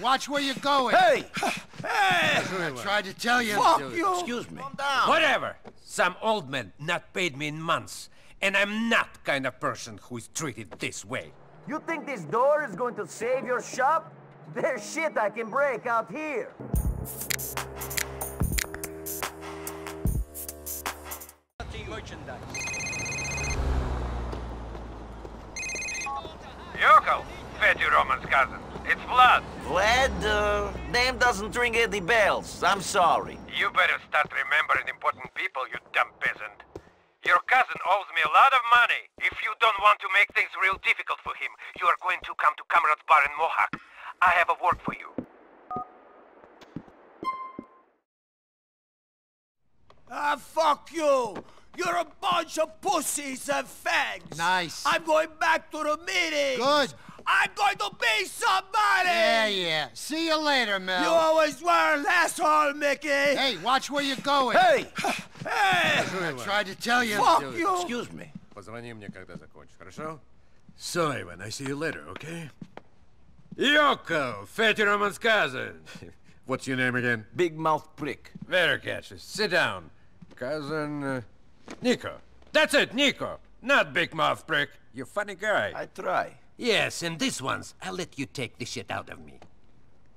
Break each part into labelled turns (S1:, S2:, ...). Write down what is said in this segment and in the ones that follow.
S1: watch where you're going.
S2: Hey! Hey!
S1: I tried to tell you.
S2: Fuck you!
S3: Excuse me.
S2: Calm down.
S4: Whatever. Some old man not paid me in months. And I'm not kind of person who is treated this way.
S5: You think this door is going to save your shop? There's shit I can break out here.
S4: Merchandise. Yokel, Fatty Roman's cousin. It's Vlad.
S3: Vlad, uh, name doesn't ring any bells. I'm sorry.
S4: You better start remembering important people, you dumb peasant. Your cousin owes me a lot of money. If you don't want to make things real difficult for him, you are going to come to Comrade's bar in Mohawk. I have a work for you.
S2: Ah, fuck you! You're a bunch of pussies and fags!
S1: Nice.
S2: I'm going back to the meeting!
S1: Good.
S2: I'm going to be somebody!
S1: Yeah, yeah. See you later, Mel.
S2: You always were an asshole, Mickey.
S1: Hey, watch where you're going.
S2: Hey! Hey!
S1: I tried to tell you.
S2: Fuck you!
S3: Excuse me.
S4: Позвони мне, когда закончишь, хорошо? So, Ivan, I see you later, okay? Yokel, Fatty Roman's cousin. What's your name again?
S3: Big Mouth Prick.
S4: Very catchy. Sit down. Cousin... Uh, Niko. That's it, Niko. Not Big Mouth Prick. You're a funny guy.
S3: I try.
S4: Yes, and this one's, I'll let you take the shit out of me.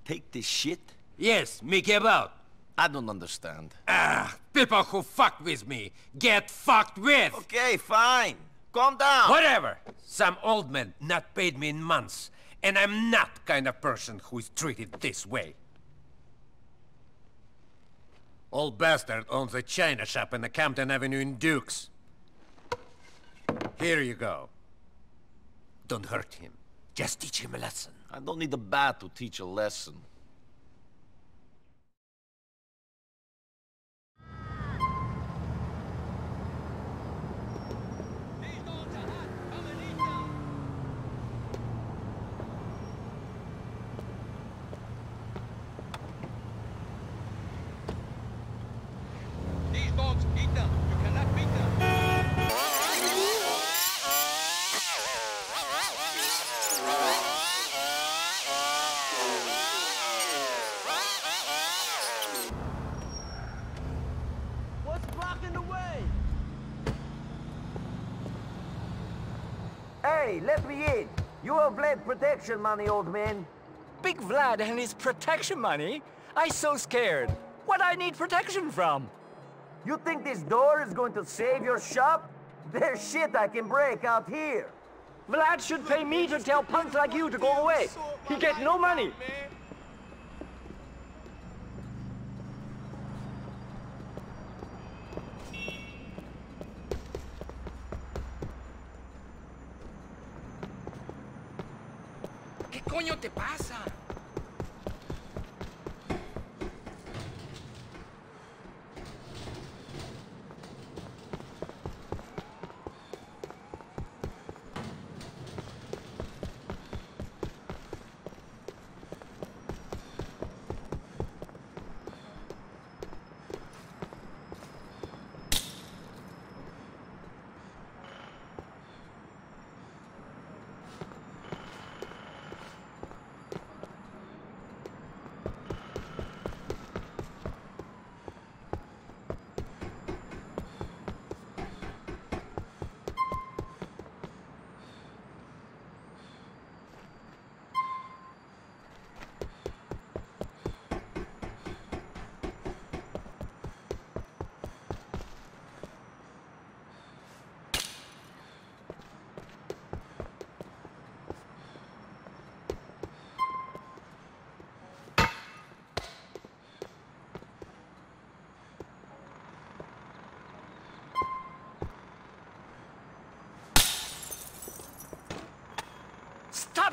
S3: Take this shit?
S4: Yes, Mickey about.
S3: I don't understand.
S4: Ah, people who fuck with me get fucked with.
S3: Okay, fine. Calm down.
S4: Whatever. Some old man not paid me in months. And I'm not kind of person who is treated this way. Old bastard owns a china shop in the Campton Avenue in Dukes. Here you go. Don't hurt him. Just teach him a lesson.
S3: I don't need a bat to teach a lesson.
S5: Hey, let me in. You have Vlad protection money, old man.
S6: Big Vlad and his protection money? I so scared. What I need protection from?
S5: You think this door is going to save your shop? There's shit I can break out here.
S6: Vlad should pay me to tell punks like you to go away. He get no money.
S7: Coño te pasa?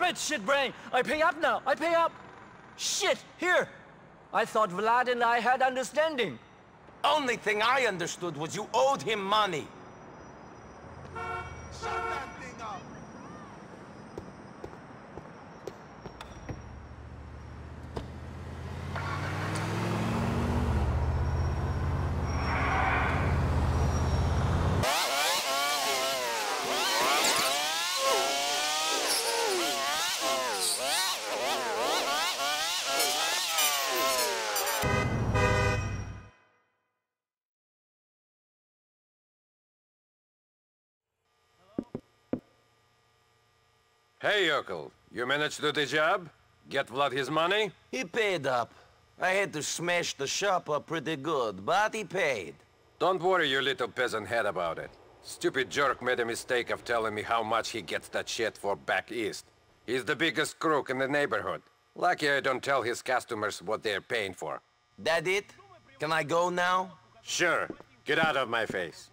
S6: Stop it, shitbrain! I pay up now. I pay up. Shit, here. I thought Vlad and I had understanding.
S3: Only thing I understood was you owed him money.
S2: Shut that
S4: Hey, Yokel, you managed to do the job? Get Vlad his money?
S3: He paid up. I had to smash the shop up pretty good, but he paid.
S4: Don't worry your little peasant head about it. Stupid jerk made a mistake of telling me how much he gets that shit for back east. He's the biggest crook in the neighborhood. Lucky I don't tell his customers what they're paying for.
S3: That it? Can I go now?
S4: Sure. Get out of my face.